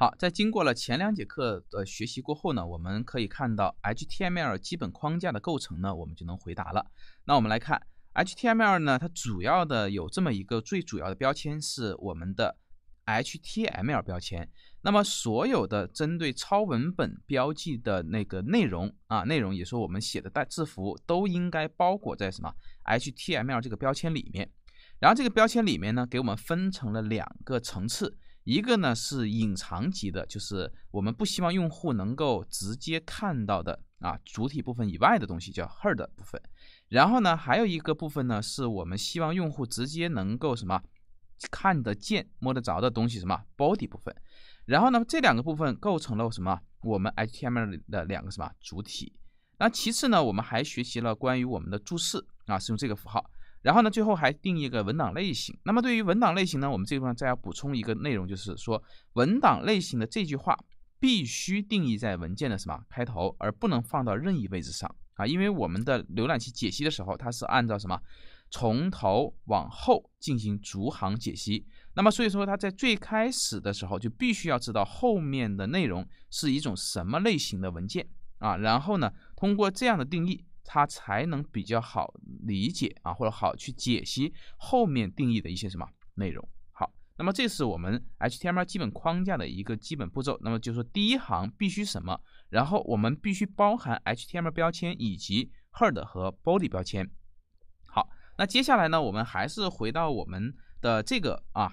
好，在经过了前两节课的学习过后呢，我们可以看到 HTML 基本框架的构成呢，我们就能回答了。那我们来看 HTML 呢，它主要的有这么一个最主要的标签是我们的 HTML 标签。那么所有的针对超文本标记的那个内容啊，内容也说我们写的带字符都应该包裹在什么 HTML 这个标签里面。然后这个标签里面呢，给我们分成了两个层次。一个呢是隐藏级的，就是我们不希望用户能够直接看到的啊主体部分以外的东西，叫 head 部分。然后呢，还有一个部分呢，是我们希望用户直接能够什么看得见、摸得着的东西，什么 body 部分。然后呢，这两个部分构成了什么？我们 HTML 的两个什么主体？那其次呢，我们还学习了关于我们的注释啊，是用这个符号。然后呢，最后还定义一个文档类型。那么对于文档类型呢，我们这地方再要补充一个内容，就是说文档类型的这句话必须定义在文件的什么开头，而不能放到任意位置上啊。因为我们的浏览器解析的时候，它是按照什么从头往后进行逐行解析。那么所以说它在最开始的时候就必须要知道后面的内容是一种什么类型的文件啊。然后呢，通过这样的定义。它才能比较好理解啊，或者好去解析后面定义的一些什么内容。好，那么这是我们 HTML 基本框架的一个基本步骤。那么就是说，第一行必须什么，然后我们必须包含 HTML 标签以及 head 和 body 标签。好，那接下来呢，我们还是回到我们的这个啊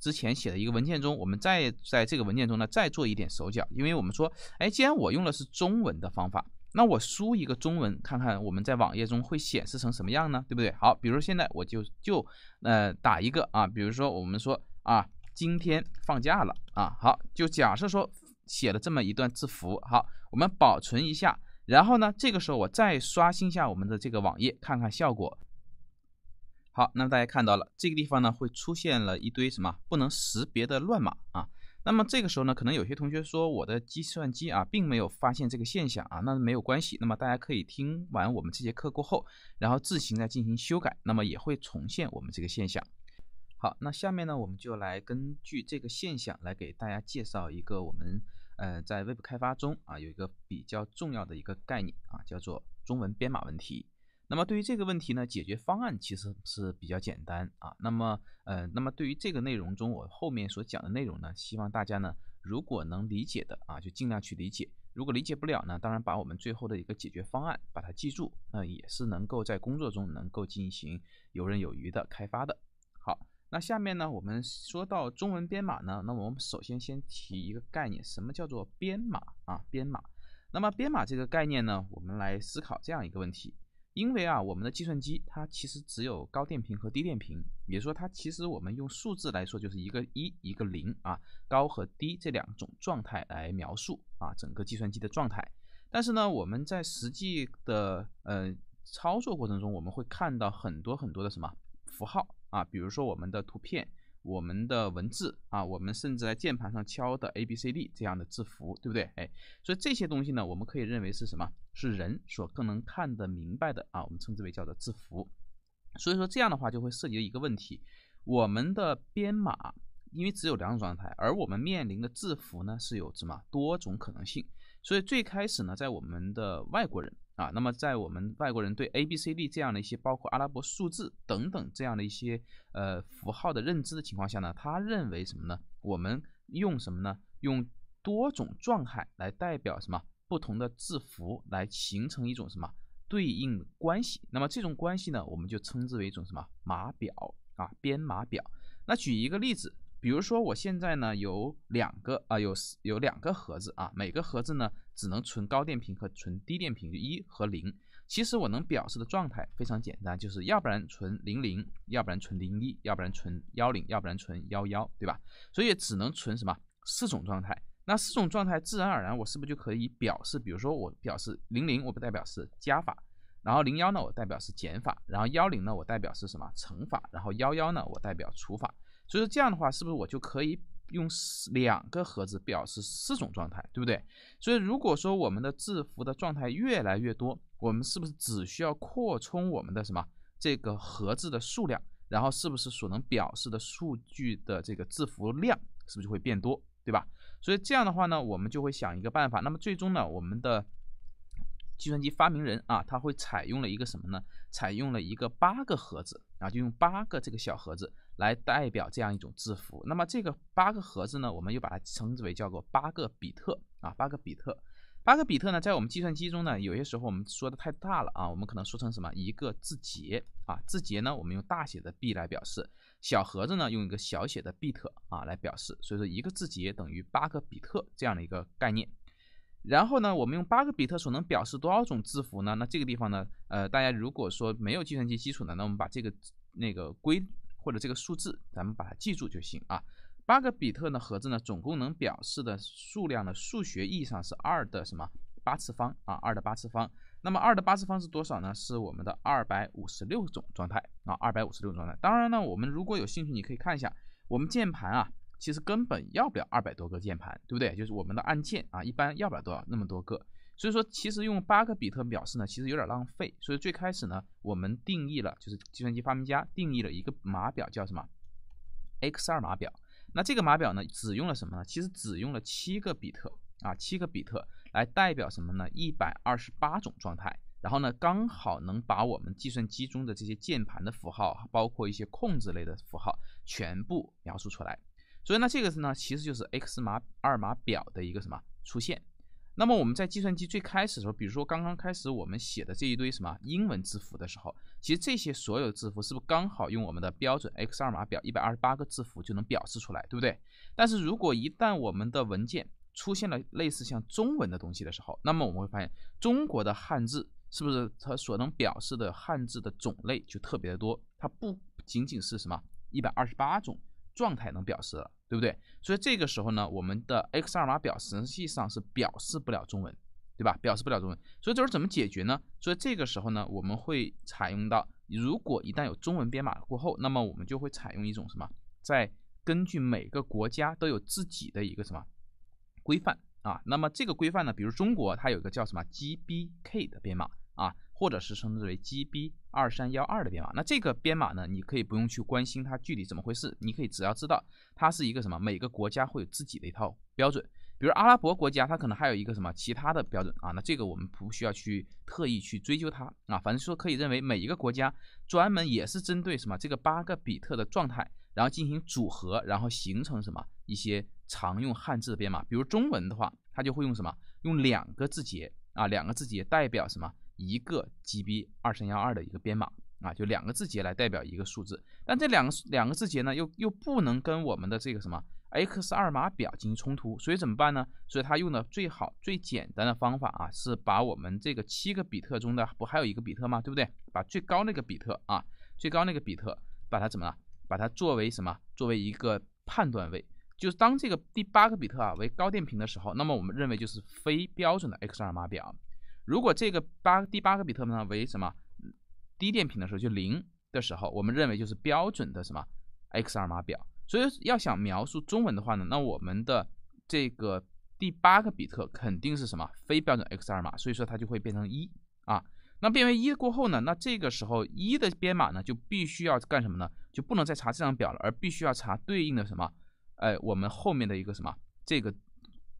之前写的一个文件中，我们再在这个文件中呢再做一点手脚，因为我们说，哎，既然我用的是中文的方法。那我输一个中文，看看我们在网页中会显示成什么样呢？对不对？好，比如现在我就就呃打一个啊，比如说我们说啊，今天放假了啊，好，就假设说写了这么一段字符，好，我们保存一下，然后呢，这个时候我再刷新一下我们的这个网页，看看效果。好，那大家看到了这个地方呢，会出现了一堆什么不能识别的乱码啊。那么这个时候呢，可能有些同学说我的计算机啊，并没有发现这个现象啊，那没有关系。那么大家可以听完我们这节课过后，然后自行再进行修改，那么也会重现我们这个现象。好，那下面呢，我们就来根据这个现象来给大家介绍一个我们呃在 Web 开发中啊有一个比较重要的一个概念啊，叫做中文编码问题。那么对于这个问题呢，解决方案其实是比较简单啊。那么，呃，那么对于这个内容中我后面所讲的内容呢，希望大家呢，如果能理解的啊，就尽量去理解；如果理解不了呢，当然把我们最后的一个解决方案把它记住，那也是能够在工作中能够进行游刃有余的开发的。好，那下面呢，我们说到中文编码呢，那么我们首先先提一个概念，什么叫做编码啊？编码。那么编码这个概念呢，我们来思考这样一个问题。因为啊，我们的计算机它其实只有高电平和低电平，也说它其实我们用数字来说就是一个一一个零啊，高和低这两种状态来描述啊整个计算机的状态。但是呢，我们在实际的呃操作过程中，我们会看到很多很多的什么符号啊，比如说我们的图片。我们的文字啊，我们甚至在键盘上敲的 A B C D 这样的字符，对不对？哎，所以这些东西呢，我们可以认为是什么？是人所更能看得明白的啊，我们称之为叫做字符。所以说这样的话就会涉及一个问题，我们的编码因为只有两种状态，而我们面临的字符呢是有什么多种可能性。所以最开始呢，在我们的外国人。啊，那么在我们外国人对 A B C D 这样的一些包括阿拉伯数字等等这样的一些呃符号的认知的情况下呢，他认为什么呢？我们用什么呢？用多种状态来代表什么不同的字符来形成一种什么对应关系？那么这种关系呢，我们就称之为一种什么码表啊，编码表。那举一个例子。比如说，我现在呢有两个啊，有有两个盒子啊，每个盒子呢只能存高电平和存低电平，就一和零。其实我能表示的状态非常简单，就是要不然存零零，要不然存零一，要不然存幺零，要不然存幺幺，对吧？所以只能存什么四种状态。那四种状态自然而然，我是不是就可以表示？比如说我表示零零，我不代表是加法，然后零幺呢，我代表是减法，然后幺零呢，我代表是什么乘法，然后幺幺呢，我代表除法。所以说这样的话，是不是我就可以用两个盒子表示四种状态，对不对？所以如果说我们的字符的状态越来越多，我们是不是只需要扩充我们的什么这个盒子的数量，然后是不是所能表示的数据的这个字符量是不是就会变多，对吧？所以这样的话呢，我们就会想一个办法。那么最终呢，我们的计算机发明人啊，他会采用了一个什么呢？采用了一个八个盒子啊，就用八个这个小盒子来代表这样一种字符。那么这个八个盒子呢，我们又把它称之为叫做八个比特啊，八个比特。八个比特呢，在我们计算机中呢，有些时候我们说的太大了啊，我们可能说成什么一个字节啊，字节呢，我们用大写的 B 来表示，小盒子呢，用一个小写的 bit 啊来表示，所以说一个字节等于八个比特这样的一个概念。然后呢，我们用八个比特所能表示多少种字符呢？那这个地方呢，呃，大家如果说没有计算机基础呢，那我们把这个那个规或者这个数字，咱们把它记住就行啊。八个比特的盒子呢，总共能表示的数量呢，数学意义上是二的什么八次方啊？二的八次方。那么二的八次方是多少呢？是我们的二百五十六种状态啊，二百五十六种状态。当然呢，我们如果有兴趣，你可以看一下我们键盘啊，其实根本要不了二百多个键盘，对不对？就是我们的按键啊，一般要不了多少那么多个。所以说，其实用八个比特表示呢，其实有点浪费。所以最开始呢，我们定义了，就是计算机发明家定义了一个码表，叫什么？X2 码表。那这个码表呢，只用了什么呢？其实只用了七个比特啊，七个比特来代表什么呢？一百二十八种状态。然后呢，刚好能把我们计算机中的这些键盘的符号，包括一些控制类的符号，全部描述出来。所以呢，这个是呢，其实就是 X 码二码表的一个什么出现。那么我们在计算机最开始的时候，比如说刚刚开始我们写的这一堆什么英文字符的时候，其实这些所有字符是不是刚好用我们的标准 X 二码表一百二十八个字符就能表示出来，对不对？但是如果一旦我们的文件出现了类似像中文的东西的时候，那么我们会发现中国的汉字是不是它所能表示的汉字的种类就特别的多？它不仅仅是什么一百二十八种。状态能表示了，对不对？所以这个时候呢，我们的 X 二码表实际上是表示不了中文，对吧？表示不了中文。所以这是怎么解决呢？所以这个时候呢，我们会采用到，如果一旦有中文编码过后，那么我们就会采用一种什么？在根据每个国家都有自己的一个什么规范啊？那么这个规范呢，比如中国它有一个叫什么 GBK 的编码啊？或者是称之为 GB 二三幺二的编码，那这个编码呢，你可以不用去关心它具体怎么回事，你可以只要知道它是一个什么，每个国家会有自己的一套标准，比如阿拉伯国家，它可能还有一个什么其他的标准啊，那这个我们不需要去特意去追究它啊，反正说可以认为每一个国家专门也是针对什么这个八个比特的状态，然后进行组合，然后形成什么一些常用汉字编码，比如中文的话，它就会用什么，用两个字节啊，两个字节代表什么？一个 GB 二三幺二的一个编码啊，就两个字节来代表一个数字，但这两个两个字节呢，又又不能跟我们的这个什么 X 二码表进行冲突，所以怎么办呢？所以它用的最好最简单的方法啊，是把我们这个七个比特中的不还有一个比特吗？对不对？把最高那个比特啊，最高那个比特，把它怎么了？把它作为什么？作为一个判断位，就是当这个第八个比特啊为高电平的时候，那么我们认为就是非标准的 X 二码表。如果这个八第八个比特呢为什么低电平的时候，就零的时候，我们认为就是标准的什么 X 二码表。所以要想描述中文的话呢，那我们的这个第八个比特肯定是什么非标准 X 二码，所以说它就会变成一啊。那变为一过后呢，那这个时候一的编码呢就必须要干什么呢？就不能再查这张表了，而必须要查对应的什么？哎，我们后面的一个什么这个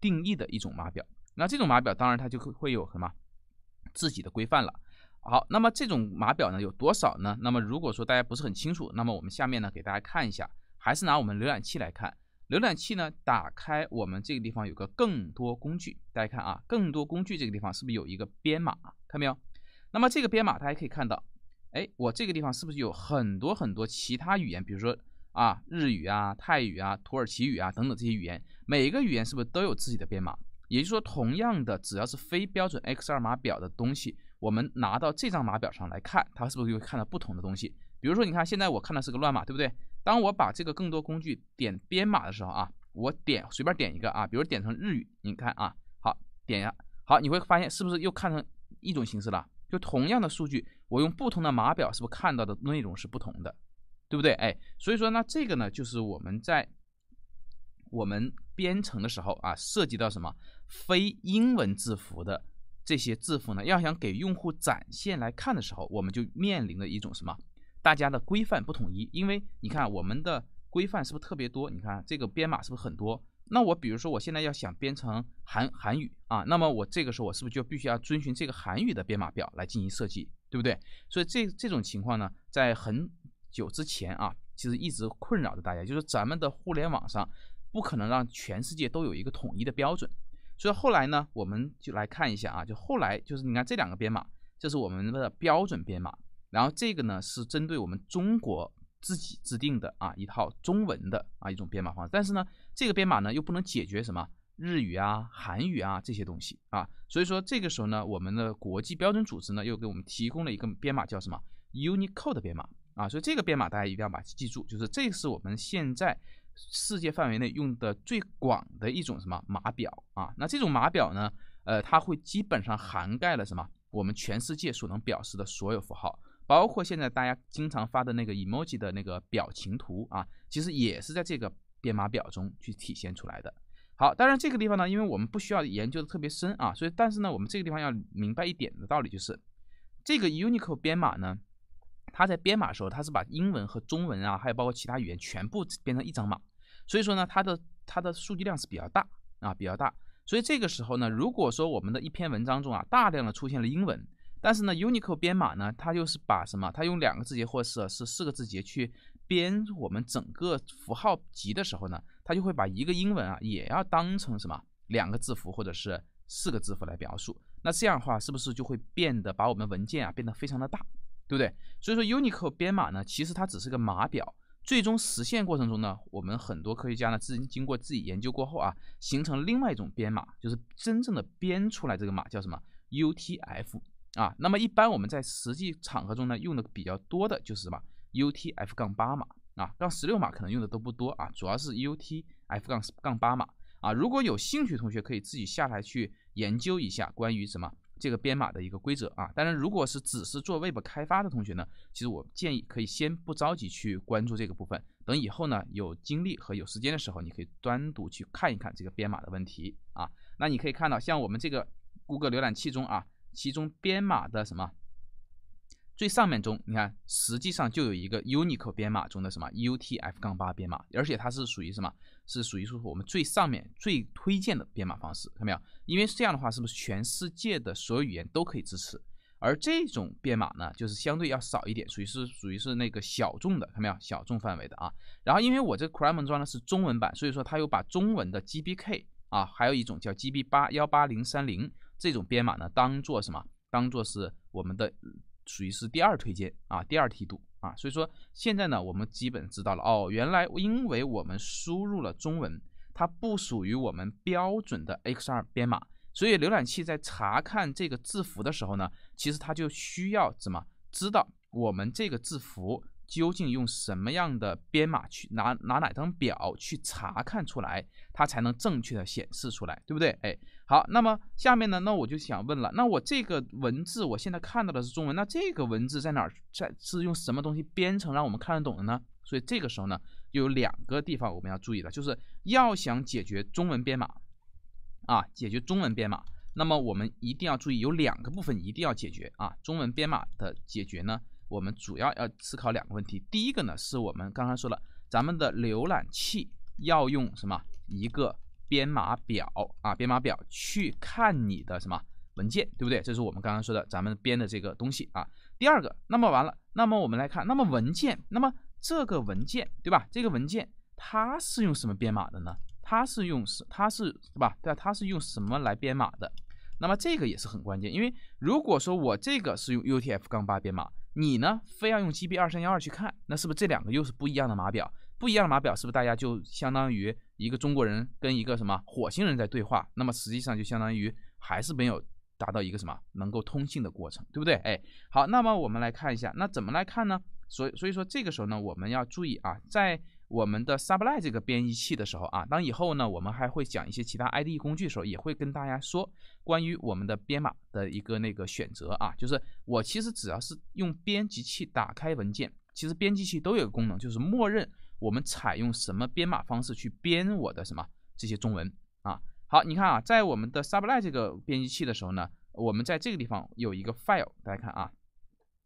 定义的一种码表。那这种码表当然它就会会有什么？自己的规范了。好，那么这种码表呢有多少呢？那么如果说大家不是很清楚，那么我们下面呢给大家看一下，还是拿我们浏览器来看。浏览器呢打开我们这个地方有个更多工具，大家看啊，更多工具这个地方是不是有一个编码？看没有？那么这个编码大家可以看到，哎，我这个地方是不是有很多很多其他语言？比如说啊，日语啊、泰语啊、土耳其语啊等等这些语言，每一个语言是不是都有自己的编码？也就是说，同样的，只要是非标准 X 二码表的东西，我们拿到这张码表上来看，它是不是就会看到不同的东西？比如说，你看现在我看的是个乱码，对不对？当我把这个更多工具点编码的时候啊，我点随便点一个啊，比如点成日语，你看啊，好点呀，好，你会发现是不是又看成一种形式了？就同样的数据，我用不同的码表，是不是看到的内容是不同的？对不对？哎，所以说呢，这个呢，就是我们在我们编程的时候啊，涉及到什么？非英文字符的这些字符呢，要想给用户展现来看的时候，我们就面临了一种什么？大家的规范不统一。因为你看我们的规范是不是特别多？你看这个编码是不是很多？那我比如说我现在要想编程韩韩语啊，那么我这个时候我是不是就必须要遵循这个韩语的编码表来进行设计，对不对？所以这这种情况呢，在很久之前啊，其实一直困扰着大家，就是咱们的互联网上不可能让全世界都有一个统一的标准。所以后来呢，我们就来看一下啊，就后来就是你看这两个编码，这是我们的标准编码，然后这个呢是针对我们中国。自己制定的啊一套中文的啊一种编码方式，但是呢，这个编码呢又不能解决什么日语啊、韩语啊这些东西啊，所以说这个时候呢，我们的国际标准组织呢又给我们提供了一个编码，叫什么 Unicode 编码啊，所以这个编码大家一定要把记住，就是这是我们现在世界范围内用的最广的一种什么码表啊，那这种码表呢，呃，它会基本上涵盖了什么我们全世界所能表示的所有符号。包括现在大家经常发的那个 emoji 的那个表情图啊，其实也是在这个编码表中去体现出来的。好，当然这个地方呢，因为我们不需要研究的特别深啊，所以但是呢，我们这个地方要明白一点的道理就是，这个 Unicode 编码呢，它在编码的时候，它是把英文和中文啊，还有包括其他语言全部编成一张码，所以说呢，它的它的数据量是比较大啊，比较大。所以这个时候呢，如果说我们的一篇文章中啊，大量的出现了英文，但是呢，Unicode 编码呢，它就是把什么？它用两个字节或者是四个字节去编我们整个符号集的时候呢，它就会把一个英文啊，也要当成什么两个字符或者是四个字符来表述。那这样的话，是不是就会变得把我们文件啊变得非常的大，对不对？所以说 Unicode 编码呢，其实它只是个码表，最终实现过程中呢，我们很多科学家呢自经过自己研究过后啊，形成另外一种编码，就是真正的编出来这个码叫什么 UTF。啊，那么一般我们在实际场合中呢，用的比较多的就是什么 UTF 杠八码啊，杠十六码可能用的都不多啊，主要是 UTF 杠杠八码啊。如果有兴趣同学可以自己下来去研究一下关于什么这个编码的一个规则啊。当然，如果是只是做 Web 开发的同学呢，其实我建议可以先不着急去关注这个部分，等以后呢有精力和有时间的时候，你可以单独去看一看这个编码的问题啊。那你可以看到，像我们这个谷歌浏览器中啊。其中编码的什么最上面中，你看实际上就有一个 Unicode 编码中的什么 UTF 杠八编码，而且它是属于什么？是属于说我们最上面最推荐的编码方式，看到没有？因为这样的话，是不是全世界的所有语言都可以支持？而这种编码呢，就是相对要少一点，属于是属于是那个小众的，看到没有？小众范围的啊。然后因为我这 Chrome 装的是中文版，所以说它又把中文的 GBK 啊，还有一种叫 GB 八幺八零三零。这种编码呢，当做什么？当做是我们的属于是第二推荐啊，第二梯度啊。所以说现在呢，我们基本知道了哦，原来因为我们输入了中文，它不属于我们标准的 X2 编码，所以浏览器在查看这个字符的时候呢，其实它就需要怎么知道我们这个字符。究竟用什么样的编码去拿拿哪张表去查看出来，它才能正确的显示出来，对不对？哎，好，那么下面呢，那我就想问了，那我这个文字我现在看到的是中文，那这个文字在哪儿？在是用什么东西编程让我们看得懂的呢？所以这个时候呢，就有两个地方我们要注意的，就是要想解决中文编码啊，解决中文编码，那么我们一定要注意有两个部分一定要解决啊，中文编码的解决呢。我们主要要思考两个问题，第一个呢是我们刚刚说了，咱们的浏览器要用什么一个编码表啊，编码表去看你的什么文件，对不对？这是我们刚刚说的咱们编的这个东西啊。第二个，那么完了，那么我们来看，那么文件，那么这个文件对吧？这个文件它是用什么编码的呢？它是用是它是对吧？对，它是用什么来编码的？那么这个也是很关键，因为如果说我这个是用 UTF 杠八编码。你呢，非要用 GB 二三幺二去看，那是不是这两个又是不一样的码表？不一样的码表，是不是大家就相当于一个中国人跟一个什么火星人在对话？那么实际上就相当于还是没有达到一个什么能够通信的过程，对不对？哎，好，那么我们来看一下，那怎么来看呢？所以所以说这个时候呢，我们要注意啊，在我们的 Sublime 这个编译器的时候啊，当以后呢，我们还会讲一些其他 IDE 工具的时候，也会跟大家说关于我们的编码的一个那个选择啊，就是我其实只要是用编辑器打开文件，其实编辑器都有个功能，就是默认我们采用什么编码方式去编我的什么这些中文啊。好，你看啊，在我们的 Sublime 这个编辑器的时候呢，我们在这个地方有一个 file，大家看啊，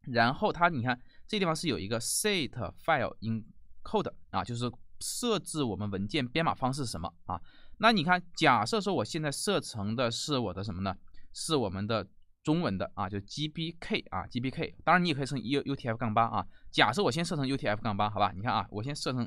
然后它你看这地方是有一个 set file in code 啊，就是设置我们文件编码方式是什么啊？那你看，假设说我现在设成的是我的什么呢？是我们的中文的啊，就 GBK 啊，GBK。当然你也可以设 U UTF 杠八啊。假设我先设成 UTF 杠八，好吧？你看啊，我先设成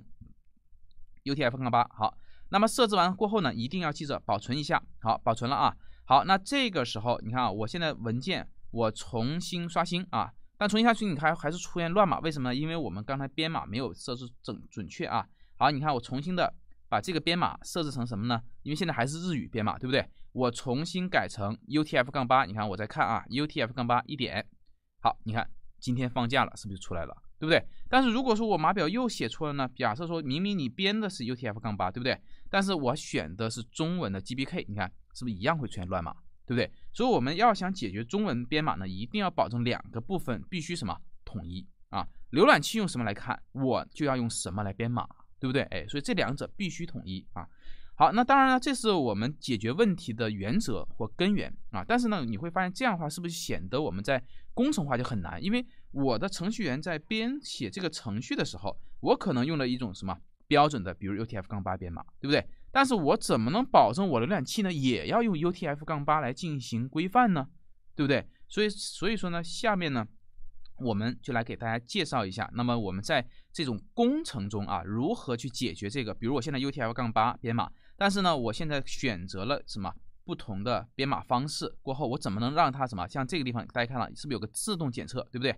UTF 杠八，好。那么设置完过后呢，一定要记着保存一下。好，保存了啊。好，那这个时候你看啊，我现在文件我重新刷新啊，但重新下去你看还是出现乱码，为什么呢？因为我们刚才编码没有设置准准确啊。好，你看我重新的。把这个编码设置成什么呢？因为现在还是日语编码，对不对？我重新改成 UTF 杠八，你看我再看啊，UTF 杠八一点，好，你看今天放假了，是不是就出来了，对不对？但是如果说我码表又写错了呢？假设说明明你编的是 UTF 杠八，对不对？但是我选的是中文的 GBK，你看是不是一样会出现乱码，对不对？所以我们要想解决中文编码呢，一定要保证两个部分必须什么统一啊？浏览器用什么来看，我就要用什么来编码。对不对？哎，所以这两者必须统一啊。好，那当然了，这是我们解决问题的原则或根源啊。但是呢，你会发现这样的话是不是显得我们在工程化就很难？因为我的程序员在编写这个程序的时候，我可能用了一种什么标准的，比如 UTF 杠八编码，对不对？但是我怎么能保证我的浏览器呢也要用 UTF 杠八来进行规范呢？对不对？所以，所以说呢，下面呢。我们就来给大家介绍一下，那么我们在这种工程中啊，如何去解决这个？比如我现在 UTF 杠八编码，但是呢，我现在选择了什么不同的编码方式？过后我怎么能让它什么？像这个地方大家看到是不是有个自动检测，对不对？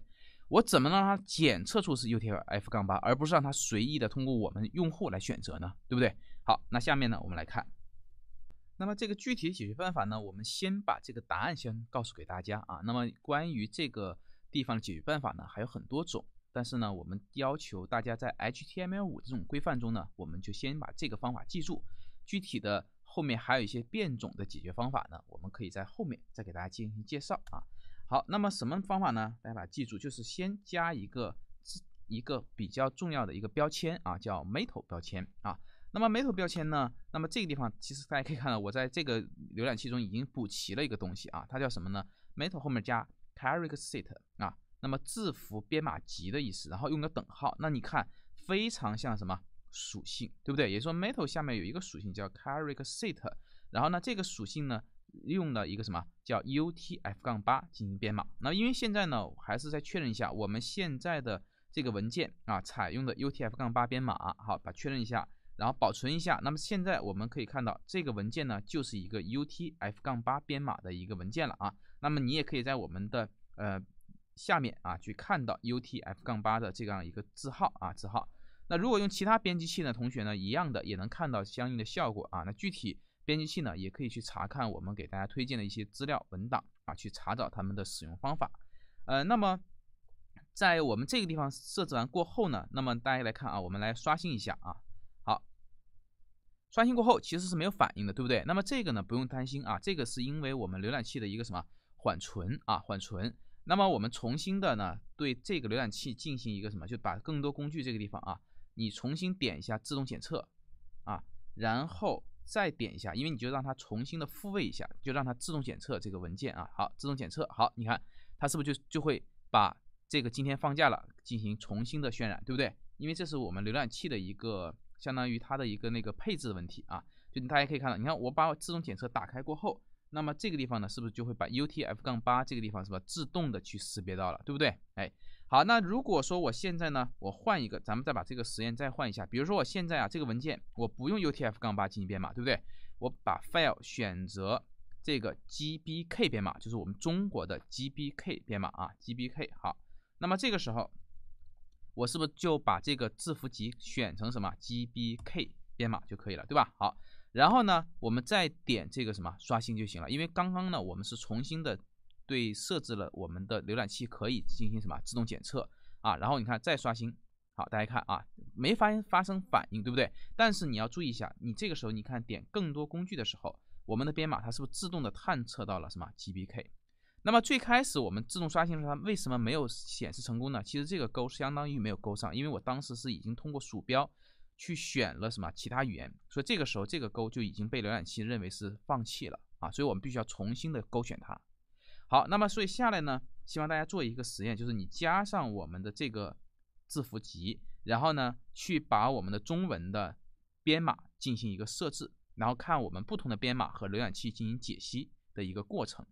我怎么让它检测出是 UTF 杠八，而不是让它随意的通过我们用户来选择呢？对不对？好，那下面呢，我们来看，那么这个具体解决办法呢，我们先把这个答案先告诉给大家啊。那么关于这个。地方的解决办法呢还有很多种，但是呢，我们要求大家在 HTML5 这种规范中呢，我们就先把这个方法记住。具体的后面还有一些变种的解决方法呢，我们可以在后面再给大家进行介绍啊。好，那么什么方法呢？大家把记住，就是先加一个一个比较重要的一个标签啊，叫 Metal 标签啊。那么 Metal 标签呢，那么这个地方其实大家可以看到，我在这个浏览器中已经补齐了一个东西啊，它叫什么呢？Metal 后面加。character 啊，那么字符编码集的意思，然后用个等号，那你看非常像什么属性，对不对？也就是说，metal 下面有一个属性叫 character，然后呢，这个属性呢用了一个什么叫 UTF 杠八进行编码。那因为现在呢，还是再确认一下，我们现在的这个文件啊，采用的 UTF 杠八编码，好，把确认一下，然后保存一下。那么现在我们可以看到，这个文件呢，就是一个 UTF 杠八编码的一个文件了啊。那么你也可以在我们的呃下面啊去看到 UTF 杠八的这样一个字号啊字号。那如果用其他编辑器的同学呢，一样的也能看到相应的效果啊。那具体编辑器呢，也可以去查看我们给大家推荐的一些资料文档啊，去查找他们的使用方法。呃，那么在我们这个地方设置完过后呢，那么大家来看啊，我们来刷新一下啊。刷新过后其实是没有反应的，对不对？那么这个呢不用担心啊，这个是因为我们浏览器的一个什么？缓存啊，缓存。那么我们重新的呢，对这个浏览器进行一个什么？就把更多工具这个地方啊，你重新点一下自动检测啊，然后再点一下，因为你就让它重新的复位一下，就让它自动检测这个文件啊。好，自动检测好，你看它是不是就就会把这个今天放假了进行重新的渲染，对不对？因为这是我们浏览器的一个相当于它的一个那个配置的问题啊。就大家可以看到，你看我把自动检测打开过后。那么这个地方呢，是不是就会把 UTF 杠八这个地方是吧，自动的去识别到了，对不对？哎，好，那如果说我现在呢，我换一个，咱们再把这个实验再换一下，比如说我现在啊，这个文件我不用 UTF 杠八进行编码，对不对？我把 file 选择这个 GBK 编码，就是我们中国的 GBK 编码啊，GBK 好，那么这个时候我是不是就把这个字符集选成什么 GBK 编码就可以了，对吧？好。然后呢，我们再点这个什么刷新就行了，因为刚刚呢，我们是重新的对设置了我们的浏览器可以进行什么自动检测啊，然后你看再刷新，好，大家看啊，没发发生反应，对不对？但是你要注意一下，你这个时候你看点更多工具的时候，我们的编码它是不是自动的探测到了什么 GBK？那么最开始我们自动刷新的时候，它为什么没有显示成功呢？其实这个勾相当于没有勾上，因为我当时是已经通过鼠标。去选了什么其他语言，所以这个时候这个勾就已经被浏览器认为是放弃了啊，所以我们必须要重新的勾选它。好，那么所以下来呢，希望大家做一个实验，就是你加上我们的这个字符集，然后呢去把我们的中文的编码进行一个设置然后看我们不同的编码和浏览器进行解析的一个过程。